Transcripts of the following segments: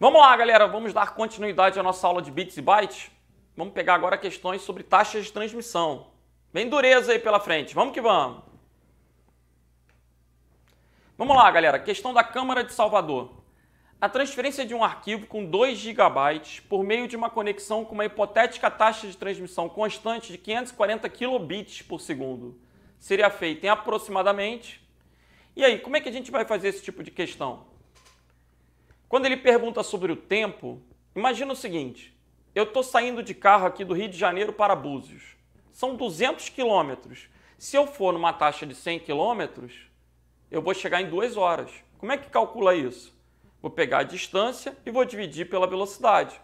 Vamos lá, galera, vamos dar continuidade à nossa aula de bits e bytes. Vamos pegar agora questões sobre taxas de transmissão. Vem dureza aí pela frente, vamos que vamos. Vamos lá, galera, questão da Câmara de Salvador. A transferência de um arquivo com 2 GB por meio de uma conexão com uma hipotética taxa de transmissão constante de 540 kilobits por segundo seria feita em aproximadamente. E aí, como é que a gente vai fazer esse tipo de questão? Quando ele pergunta sobre o tempo, imagina o seguinte: eu estou saindo de carro aqui do Rio de Janeiro para Búzios. São 200 quilômetros. Se eu for numa taxa de 100 quilômetros, eu vou chegar em duas horas. Como é que calcula isso? Vou pegar a distância e vou dividir pela velocidade.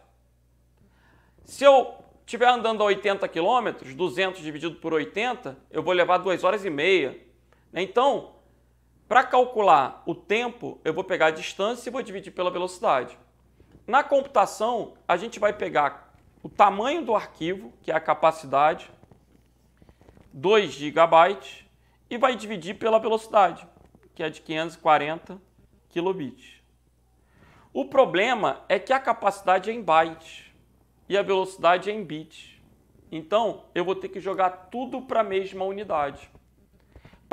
Se eu estiver andando a 80 km, 200 dividido por 80, eu vou levar 2 horas e meia. Então, para calcular o tempo, eu vou pegar a distância e vou dividir pela velocidade. Na computação, a gente vai pegar o tamanho do arquivo, que é a capacidade, 2 GB, e vai dividir pela velocidade, que é de 540 kilobits. O problema é que a capacidade é em bytes e a velocidade é em bits. Então, eu vou ter que jogar tudo para a mesma unidade.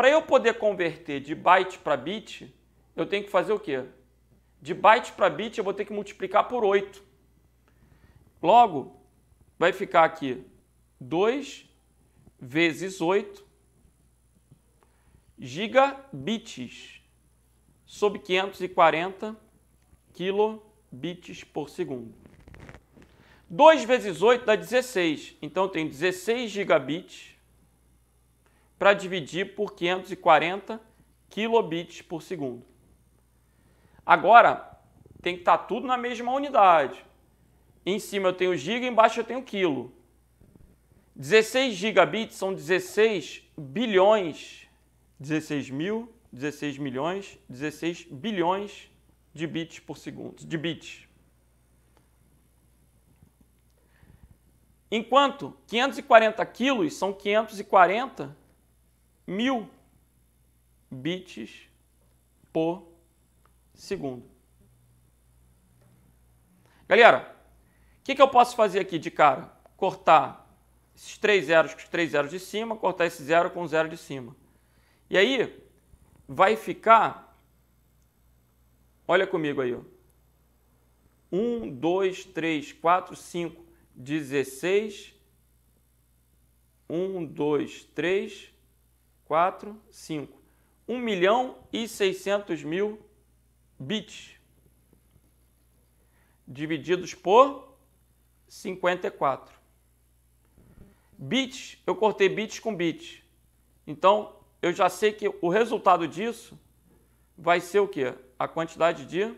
Para eu poder converter de byte para bit, eu tenho que fazer o quê? De byte para bit, eu vou ter que multiplicar por 8. Logo, vai ficar aqui 2 vezes 8 gigabits sobre 540 kilobits por segundo. 2 vezes 8 dá 16. Então eu tenho 16 gigabits para dividir por 540 kilobits por segundo. Agora, tem que estar tá tudo na mesma unidade. Em cima eu tenho giga, embaixo eu tenho quilo. 16 gigabits são 16 bilhões, 16 mil, 16 milhões, 16 bilhões de bits por segundo, de bits. Enquanto 540 quilos são 540 mil bits por segundo. Galera, o que, que eu posso fazer aqui de cara? Cortar esses três zeros com os três zeros de cima, cortar esse zero com o zero de cima. E aí vai ficar, olha comigo aí, ó. 1, 2, 3, 4, 5, 16, 1, 2, 3, 4, 5. 1 milhão e 600 mil bits divididos por 54. Bits, eu cortei bits com bits. Então, eu já sei que o resultado disso vai ser o quê? A quantidade de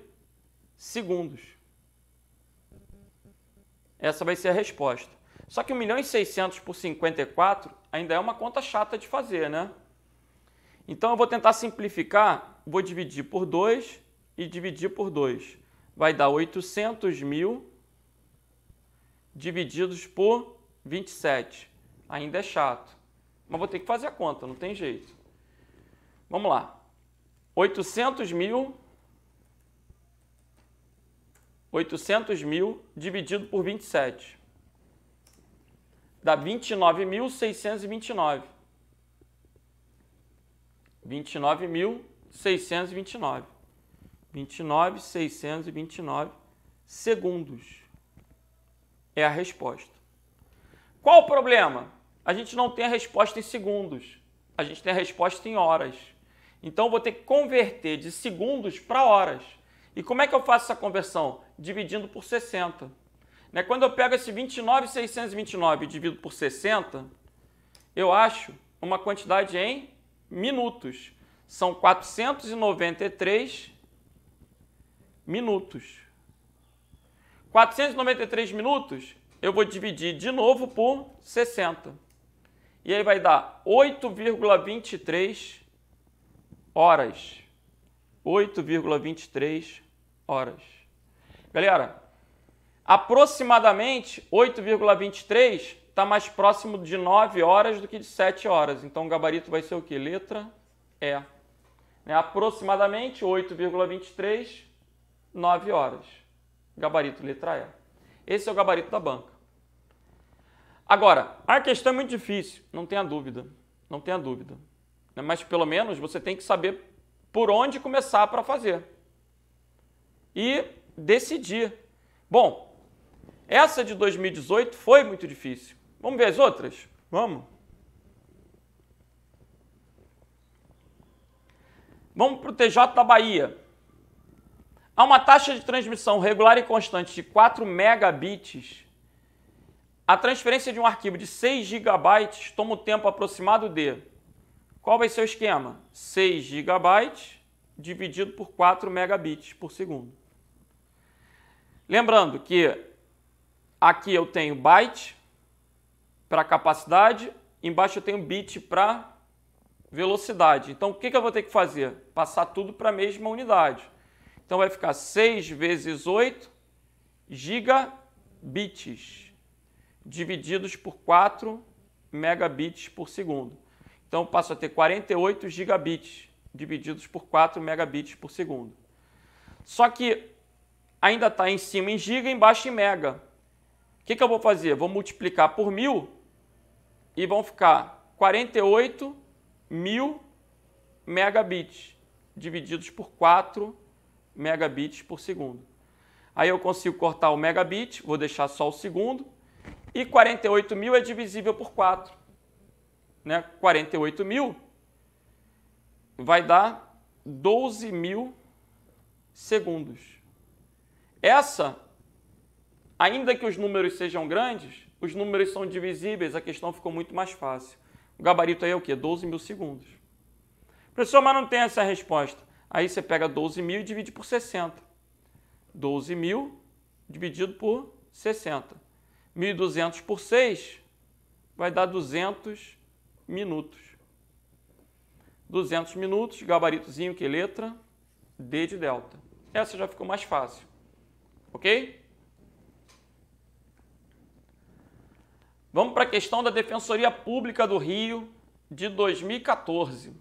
segundos. Essa vai ser a resposta. Só que 1 milhão e 600 por 54 ainda é uma conta chata de fazer, né? Então eu vou tentar simplificar, vou dividir por 2 e dividir por 2. Vai dar 800 mil divididos por 27. Ainda é chato. Mas vou ter que fazer a conta, não tem jeito. Vamos lá. 800 mil 800 mil dividido por 27. Dá 29.629. 29.629. 29.629 segundos. É a resposta. Qual o problema? A gente não tem a resposta em segundos. A gente tem a resposta em horas. Então, vou ter que converter de segundos para horas. E como é que eu faço essa conversão? Dividindo por 60. Né? Quando eu pego esse 29,629 e divido por 60, eu acho uma quantidade em minutos. São 493 minutos. 493 minutos, eu vou dividir de novo por 60. E aí vai dar 8,23 horas. 8,23 horas. Galera, aproximadamente 8,23 está mais próximo de 9 horas do que de 7 horas. Então o gabarito vai ser o que? Letra E. Né? Aproximadamente 8,23, 9 horas. Gabarito letra E. Esse é o gabarito da banca. Agora, a questão é muito difícil, não tenha dúvida. Não tenha dúvida. Né? Mas pelo menos você tem que saber por onde começar para fazer. E decidir. Bom, essa de 2018 foi muito difícil. Vamos ver as outras? Vamos. Vamos para o TJ da Bahia. Há uma taxa de transmissão regular e constante de 4 megabits. A transferência de um arquivo de 6 gigabytes toma um tempo aproximado de. Qual vai ser o esquema? 6 gigabytes dividido por 4 megabits por segundo. Lembrando que aqui eu tenho byte para capacidade, embaixo eu tenho bit para velocidade. Então, o que, que eu vou ter que fazer? Passar tudo para a mesma unidade. Então, vai ficar 6 vezes 8 gigabits, divididos por 4 megabits por segundo. Então, passo a ter 48 gigabits, divididos por 4 megabits por segundo. Só que ainda está em cima em giga, embaixo em mega. O que, que eu vou fazer? Vou multiplicar por mil e vão ficar 48 mil megabits divididos por 4 megabits por segundo. Aí eu consigo cortar o megabit, vou deixar só o segundo, e 48 mil é divisível por 4. Né? 48 mil vai dar 12 mil segundos. Essa, ainda que os números sejam grandes, os números são divisíveis, a questão ficou muito mais fácil. O gabarito aí é o quê? 12 mil segundos. Professor, mas não tem essa resposta. Aí você pega 12 mil e divide por 60. 12 mil dividido por 60. 1.200 por 6 vai dar 200 minutos. 200 minutos, gabaritozinho que letra? D de delta. Essa já ficou mais fácil. Ok? Vamos para a questão da Defensoria Pública do Rio de 2014.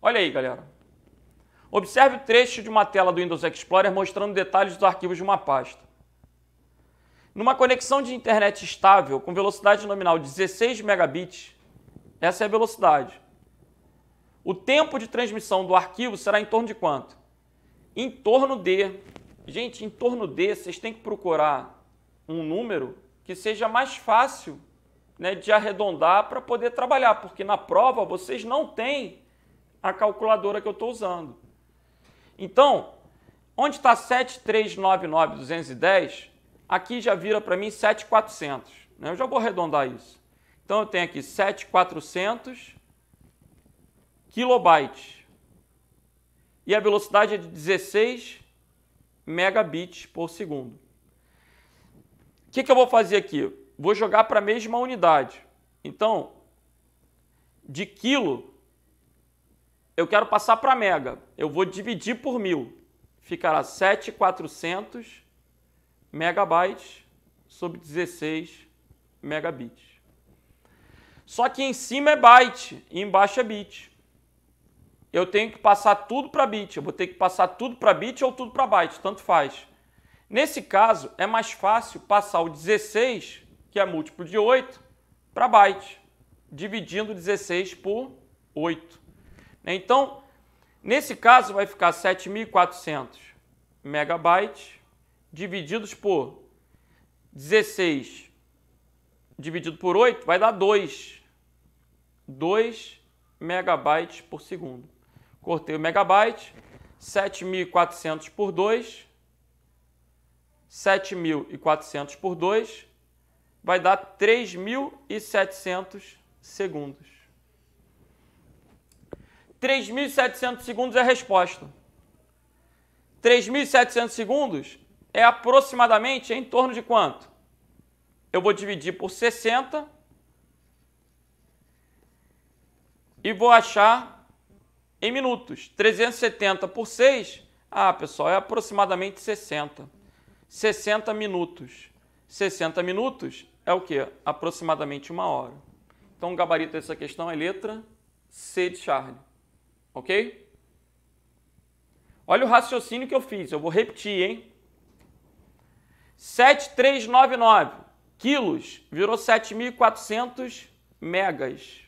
Olha aí, galera. Observe o trecho de uma tela do Windows Explorer mostrando detalhes dos arquivos de uma pasta. Numa conexão de internet estável com velocidade nominal de 16 megabits, essa é a velocidade. O tempo de transmissão do arquivo será em torno de quanto? Em torno de. Gente, em torno de, vocês têm que procurar um número que seja mais fácil né, de arredondar para poder trabalhar, porque na prova vocês não têm a calculadora que eu estou usando. Então, onde está 7399,210, aqui já vira para mim 7400. Né? Eu já vou arredondar isso. Então, eu tenho aqui 7400 kilobytes. E a velocidade é de 16 megabits por segundo. O que, que eu vou fazer aqui? Vou jogar para a mesma unidade. Então, de quilo, eu quero passar para mega. Eu vou dividir por mil. Ficará 7,400 megabytes sobre 16 megabits. Só que em cima é byte e embaixo é bit. Eu tenho que passar tudo para bit. Eu vou ter que passar tudo para bit ou tudo para byte, tanto faz. Nesse caso, é mais fácil passar o 16 que é múltiplo de 8, para byte, dividindo 16 por 8. Então, nesse caso, vai ficar 7.400 megabytes divididos por 16 dividido por 8 vai dar 2. 2 megabytes por segundo. Cortei o megabyte, 7.400 por 2, 7.400 por 2, vai dar 3.700 segundos. 3.700 segundos é a resposta. 3.700 segundos é aproximadamente em torno de quanto? Eu vou dividir por 60 e vou achar em minutos. 370 por 6, ah, pessoal, é aproximadamente 60. 60 minutos. 60 minutos é o que? Aproximadamente uma hora. Então, o gabarito dessa questão é letra C de Charlie. Ok? Olha o raciocínio que eu fiz. Eu vou repetir, hein? 7399 quilos virou 7.400 megas,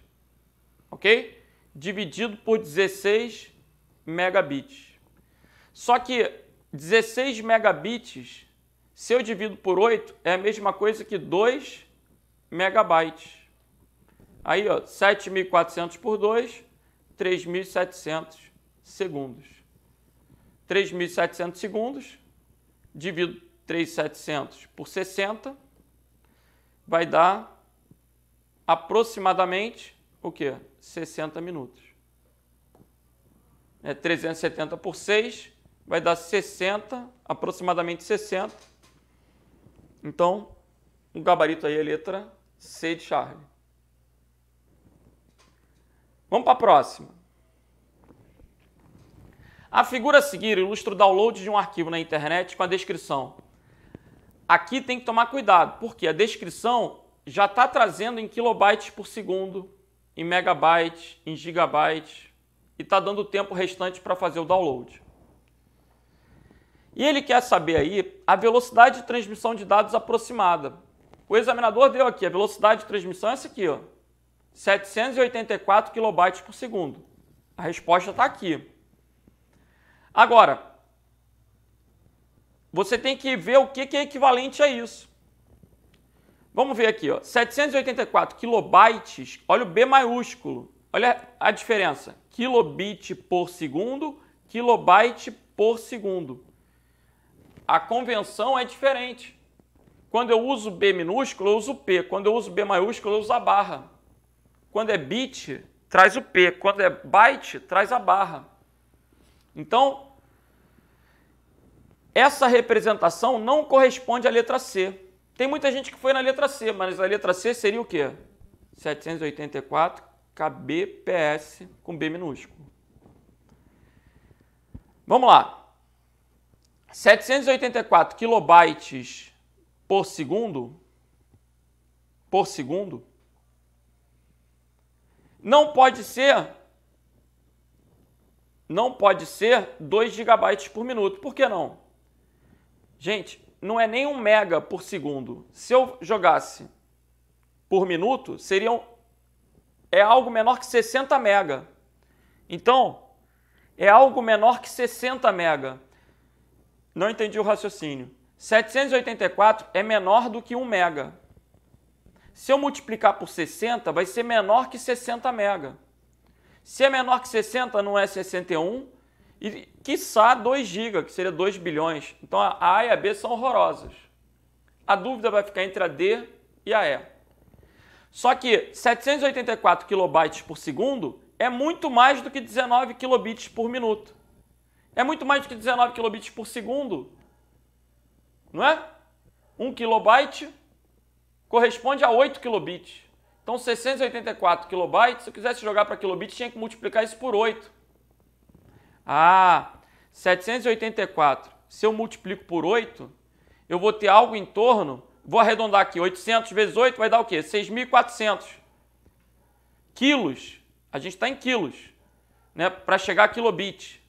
ok? Dividido por 16 megabits. Só que 16 megabits, se eu divido por 8, é a mesma coisa que 2 megabytes. Aí, ó, 7.400 por 2, 3.700 segundos. 3.700 segundos, divido 3.700 por 60, vai dar aproximadamente o quê? 60 minutos. É 370 por 6, vai dar 60, aproximadamente 60. Então, o gabarito aí é letra C de Charlie. Vamos para a próxima. A figura a seguir ilustra o download de um arquivo na internet com a descrição. Aqui tem que tomar cuidado, porque a descrição já está trazendo em kilobytes por segundo, em megabytes, em gigabytes, e está dando o tempo restante para fazer o download. E ele quer saber aí a velocidade de transmissão de dados aproximada. O examinador deu aqui, a velocidade de transmissão é essa aqui, ó, 784 kilobytes por segundo. A resposta está aqui. Agora, você tem que ver o que é equivalente a isso. Vamos ver aqui, ó, 784 kilobytes, olha o B maiúsculo, olha a diferença, kilobit por segundo, kilobyte por segundo. A convenção é diferente. Quando eu uso B minúsculo, eu uso P. Quando eu uso B maiúsculo, eu uso a barra. Quando é bit, traz o P. Quando é byte, traz a barra. Então, essa representação não corresponde à letra C. Tem muita gente que foi na letra C, mas a letra C seria o quê? 784 kbps com B minúsculo. Vamos lá. 784 kilobytes por segundo por segundo não pode ser não pode ser 2 gigabytes por minuto. Por que não? Gente, não é nem um mega por segundo. Se eu jogasse por minuto, seriam é algo menor que 60 mega. Então, é algo menor que 60 mega. Não entendi o raciocínio. 784 é menor do que 1 mega. Se eu multiplicar por 60, vai ser menor que 60 mega. Se é menor que 60, não é 61, e quiçá 2 GB, que seria 2 bilhões. Então a A e a B são horrorosas. A dúvida vai ficar entre a D e a E. Só que 784 kilobytes por segundo é muito mais do que 19 kilobits por minuto. É muito mais do que 19 kilobits por segundo. Não é? 1 kilobyte corresponde a 8 kilobits. Então, 684 kilobytes, se eu quisesse jogar para kilobits, tinha que multiplicar isso por 8. Ah, 784. Se eu multiplico por 8, eu vou ter algo em torno, vou arredondar aqui, 800 vezes 8 vai dar o quê? 6.400 quilos. A gente está em quilos, né? Para chegar a kilobit.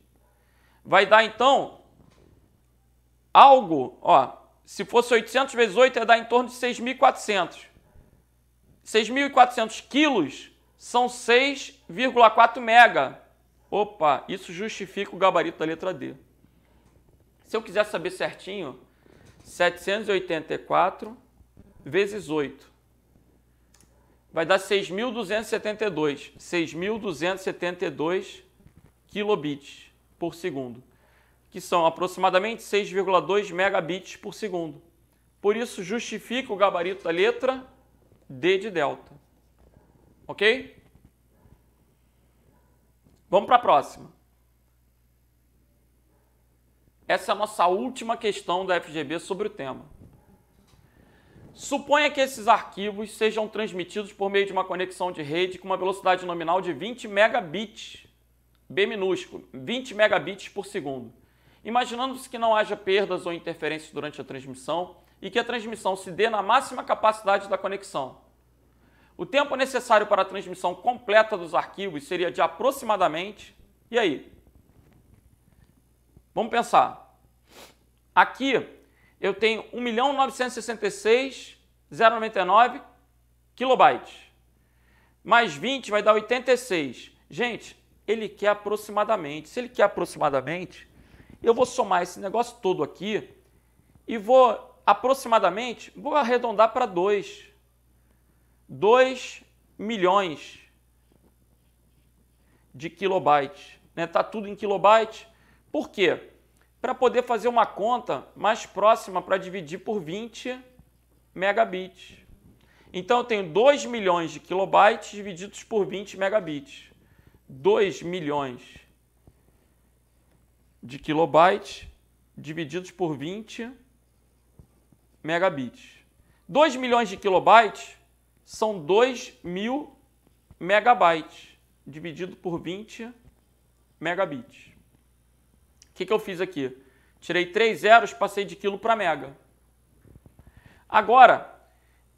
Vai dar então algo, ó, se fosse 800 vezes 8 ia dar em torno de 6.400. 6.400 quilos são 6,4 mega. Opa, isso justifica o gabarito da letra D. Se eu quiser saber certinho, 784 vezes 8 vai dar 6.272. 6.272 kilobits por segundo, que são aproximadamente 6,2 megabits por segundo. Por isso, justifica o gabarito da letra D de delta. Ok? Vamos para a próxima. Essa é a nossa última questão da FGB sobre o tema. Suponha que esses arquivos sejam transmitidos por meio de uma conexão de rede com uma velocidade nominal de 20 megabits, B minúsculo, 20 megabits por segundo. Imaginando-se que não haja perdas ou interferências durante a transmissão e que a transmissão se dê na máxima capacidade da conexão. O tempo necessário para a transmissão completa dos arquivos seria de aproximadamente. E aí? Vamos pensar. Aqui eu tenho 1.966.099 kilobytes. Mais 20 vai dar 86. Gente, ele quer aproximadamente. Se ele quer aproximadamente, eu vou somar esse negócio todo aqui e vou aproximadamente, vou arredondar para 2. 2 milhões de kilobytes. Está né? Tá tudo em kilobytes. Por quê? Para poder fazer uma conta mais próxima para dividir por 20 megabits. Então eu tenho 2 milhões de kilobytes divididos por 20 megabits. 2 milhões de kilobytes divididos por 20 megabits. 2 milhões de kilobytes são 2 mil megabytes dividido por 20 megabits. O que, que eu fiz aqui? Tirei três zeros, passei de quilo para mega. Agora,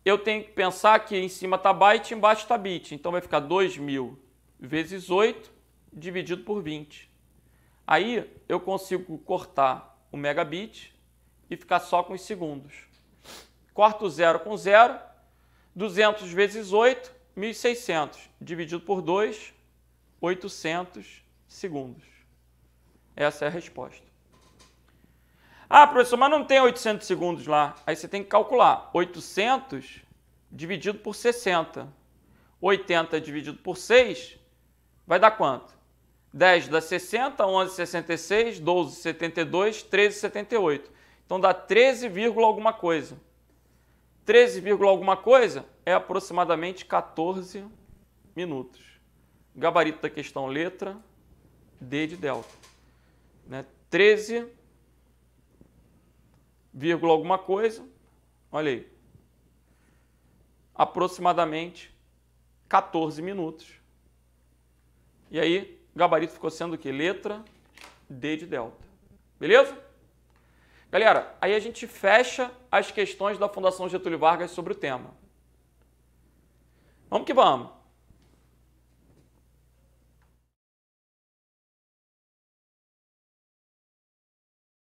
eu tenho que pensar que em cima está byte, embaixo está bit. Então vai ficar 2.000 vezes 8 dividido por 20. Aí eu consigo cortar o megabit e ficar só com os segundos. Corto zero com zero, 200 vezes 8, 1.600 dividido por 2, 800 segundos. Essa é a resposta. Ah, professor, mas não tem 800 segundos lá. Aí você tem que calcular. 800 dividido por 60. 80 dividido por 6 vai dar quanto? 10 dá 60, 11, 66, 12, 72, 13, 78. Então dá 13, alguma coisa. 13, alguma coisa é aproximadamente 14 minutos. Gabarito da questão, letra D de delta. Né? 13, vírgula alguma coisa, olha aí, aproximadamente 14 minutos. E aí, gabarito ficou sendo o quê? Letra D de delta. Beleza? Galera, aí a gente fecha as questões da Fundação Getúlio Vargas sobre o tema. Vamos que vamos.